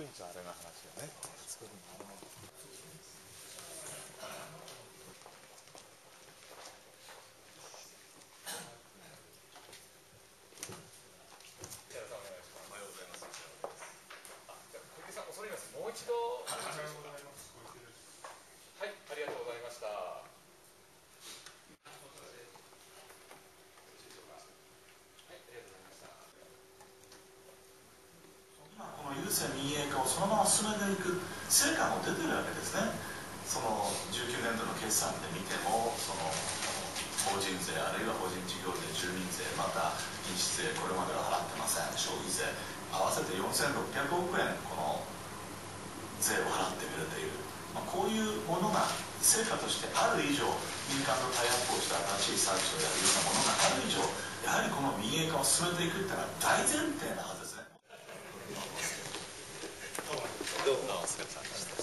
くんちゃあれな話よね。作るのもう一度はい、ありがとうございました。今この郵政民営化をそのまま進めていく成果も出てるわけですね。その19年度の決算で見てもその法人税あるいは法人事業税住民税また品質税これまでは払ってません消費税合わせて4600億円この税を払ってくれている、まあ、こういうものが成果としてある以上民間とタイアップをして新しいサービスをやるようなものがある以上やはりこの民営化を進めていくっていうのは大前提なはずですねどうもお疲れ様でした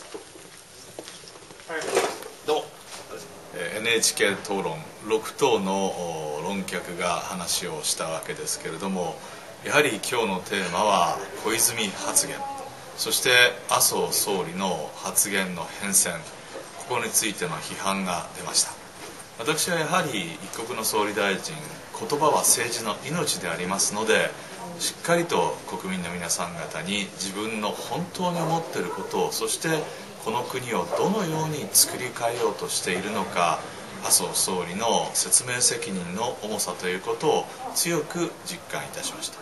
どうもえー NHK 討論6党の論客が話をしたわけですけれどもやはり今日のテーマは小泉発言。そして麻生総理の発言の変遷。ここについての批判が出ました。私はやはり一国の総理大臣言葉は政治の命でありますのでしっかりと国民の皆さん方に自分の本当に思っていることをそしてこの国をどのように作り変えようとしているのか麻生総理の説明責任の重さということを強く実感いたしました。